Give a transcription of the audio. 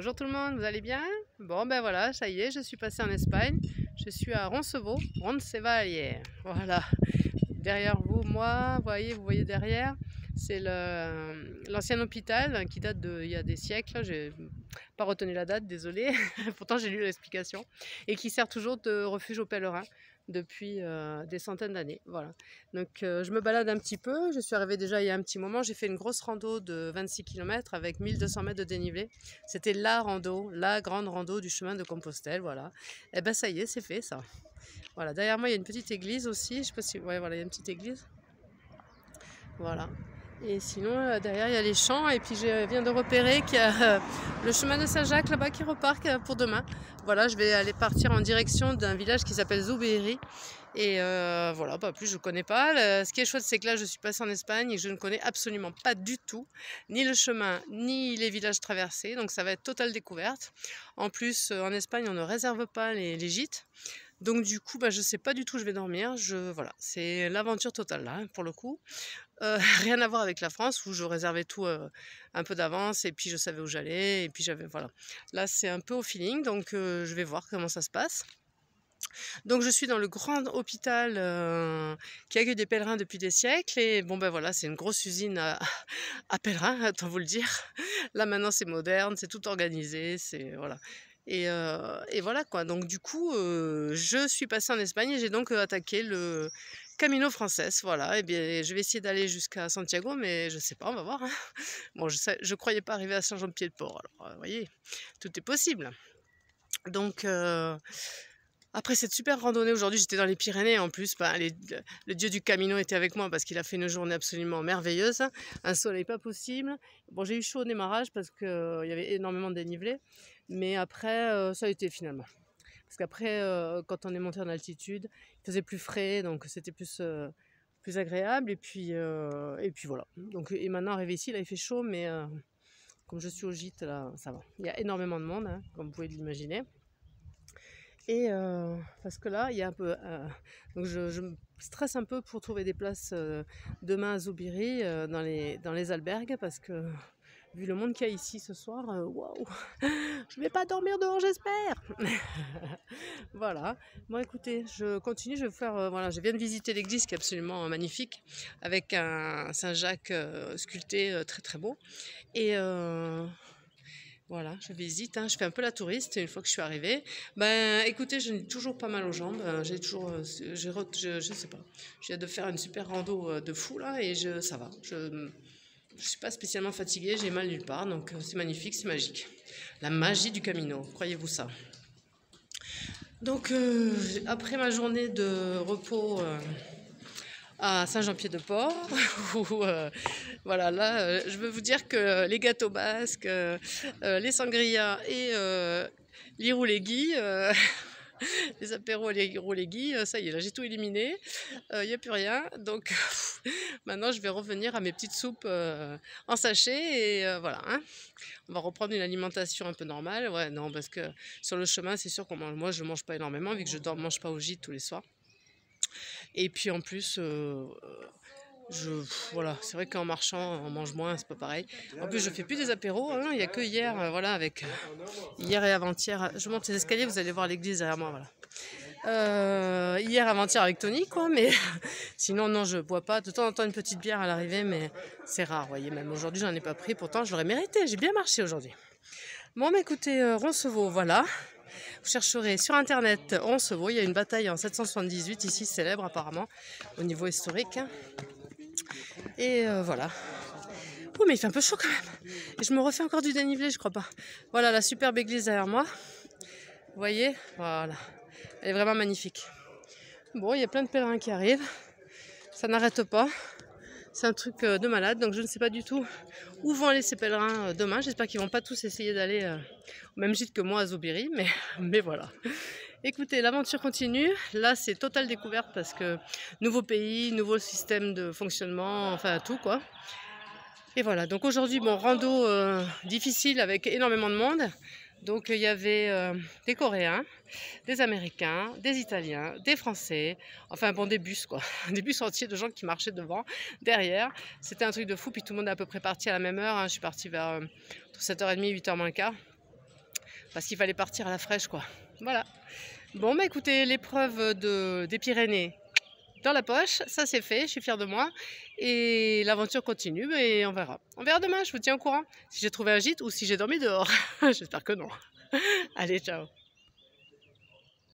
Bonjour tout le monde, vous allez bien? Bon ben voilà, ça y est, je suis passée en Espagne. Je suis à Roncevaux, Roncesvalles. Voilà. Derrière vous, moi, vous voyez, vous voyez derrière, c'est l'ancien hôpital qui date de il y a des siècles. J'ai pas retenu la date, désolé. Pourtant j'ai lu l'explication. Et qui sert toujours de refuge aux pèlerins depuis euh, des centaines d'années. Voilà. Donc euh, je me balade un petit peu. Je suis arrivée déjà il y a un petit moment. J'ai fait une grosse rando de 26 km avec 1200 mètres de dénivelé. C'était la rando, la grande rando du chemin de Compostelle. Voilà. Et eh ben ça y est, c'est fait ça. Voilà. Derrière moi il y a une petite église aussi. Je sais pas si, ouais, voilà, il y a une petite église. Voilà. Et sinon, euh, derrière, il y a les champs. Et puis, je viens de repérer qu'il y a euh, le chemin de Saint-Jacques là-bas qui repart euh, pour demain. Voilà, je vais aller partir en direction d'un village qui s'appelle Zoubéry. Et voilà, pas plus, je ne connais pas. ce qui est chouette, c'est que là, je suis passée en Espagne et je ne connais absolument pas du tout ni le chemin, ni les villages traversés. Donc, ça va être totale découverte. En plus, en Espagne, on ne réserve pas les, gîtes. Donc du coup, bah, je ne sais pas du tout où je vais dormir. Je, voilà, c'est l'aventure totale là, pour le coup. Euh, rien à voir avec la France où je réservais tout euh, un peu d'avance et puis je savais où j'allais et puis j'avais voilà. Là c'est un peu au feeling donc euh, je vais voir comment ça se passe. Donc je suis dans le grand hôpital qui accueille des pèlerins depuis des siècles et bon ben voilà c'est une grosse usine à, à pèlerins, autant vous le dire. Là maintenant c'est moderne, c'est tout organisé, c'est voilà. Et, et, voilà quoi. Donc du coup, je suis passée en Espagne et j'ai donc attaqué le, Camino Frances, voilà. Et eh bien, je vais essayer d'aller jusqu'à Santiago, mais je sais pas, on va voir. Hein. Bon, je ne croyais pas arriver à Saint-Jean-Pied-de-Port. Alors, euh, vous voyez, tout est possible. Donc, euh, après cette super randonnée aujourd'hui, j'étais dans les Pyrénées en plus. Ben, le dieu du Camino était avec moi parce qu'il a fait une journée absolument merveilleuse. Un soleil pas possible. Bon, j'ai eu chaud au démarrage parce qu'il euh, y avait énormément de dénivelé. Mais après, ça a été finalement. Parce qu'après, euh, quand on est monté en altitude, il faisait plus frais, donc c'était plus, euh, plus agréable. Et puis, euh, et puis voilà. Donc, et maintenant, arrivé ici, là, il fait chaud, mais comme je suis au gîte, là, ça va. Il y a énormément de monde, hein, comme vous pouvez l'imaginer. Et parce que là, il y a un peu. donc je, me stresse un peu pour trouver des places demain à Zoubiri dans, les, dans les albergues parce que vu le monde qu'il y a ici ce soir, euh, waouh, je vais pas dormir dehors, j'espère. voilà. Bon, écoutez, je continue, je vais faire, euh, voilà, je viens de visiter l'église qui est absolument magnifique, avec un Saint-Jacques euh, sculpté très très beau. Et voilà, je visite, hein, je fais un peu la touriste une fois que je suis arrivée. Ben, écoutez, j'ai toujours pas mal aux jambes. J'ai toujours, je, je, sais pas, je viens de faire une super rando de fou là et je, ça va. Je, je ne suis pas spécialement fatiguée, j'ai mal nulle part, donc euh, c'est magnifique, c'est magique. La magie du Camino, croyez-vous ça? Donc, euh, après ma journée de repos euh, à Saint-Jean-Pied-de-Port, voilà, là, je veux vous dire que les gâteaux basques, les sangrias et l'iroulegui, les apéros, les rouléguis, euh, ça y est, là j'ai tout éliminé, il euh, n'y a plus rien. Donc maintenant je vais revenir à mes petites soupes euh, en sachet et voilà. Hein. On va reprendre une alimentation un peu normale. Ouais, non, parce que sur le chemin, c'est sûr que moi je ne mange pas énormément vu que je ne mange pas au gîte tous les soirs. Et puis en plus, je, voilà, c'est vrai qu'en marchant, on mange moins, c'est pas pareil. En plus, je fais plus des apéros. Hein, il n'y a que hier, euh, voilà, avec euh, hier et avant-hier. Je monte les escaliers, vous allez voir l'église derrière moi, voilà. Euh, hier avant-hier avec Tony, quoi, mais sinon, non, je bois pas. De temps en temps, une petite bière à l'arrivée, mais c'est rare, voyez. Même aujourd'hui, j'en ai pas pris. Pourtant, je l'aurais mérité. J'ai bien marché aujourd'hui. Bon, mais écoutez, Roncevaux, voilà. Vous chercherez sur internet Roncevaux. Il y a une bataille en 778 ici, célèbre apparemment, au niveau historique. Et euh, voilà. Oh, mais il fait un peu chaud quand même. Et je me refais encore du dénivelé, je crois pas. Voilà la superbe église derrière moi. Vous voyez? Voilà. Elle est vraiment magnifique. Bon, il y a plein de pèlerins qui arrivent. Ça n'arrête pas. C'est un truc euh, de malade, donc je ne sais pas du tout où vont aller ces pèlerins euh, demain. J'espère qu'ils vont pas tous essayer d'aller au même gîte que moi à Zoubiri, mais, voilà. Écoutez, l'aventure continue. Là, c'est totale découverte parce que nouveau pays, nouveau système de fonctionnement, enfin tout quoi. Et voilà, donc aujourd'hui, bon, rando euh, difficile avec énormément de monde. Donc il y avait euh, des Coréens, des Américains, des Italiens, des Français, enfin bon des bus quoi, des bus entiers de gens qui marchaient devant, derrière. C'était un truc de fou, puis tout le monde est à peu près parti à la même heure. Hein. Je suis partie vers 7h30, euh, 8h moins le quart. parce qu'il fallait partir à la fraîche, quoi. Voilà. Bon, bah écoutez, l'épreuve de, des Pyrénées dans la poche, ça c'est fait, je suis fière de moi. Et l'aventure continue, et on verra. On verra demain, je vous tiens au courant. Si j'ai trouvé un gîte ou si j'ai dormi dehors. J'espère que non. Allez, ciao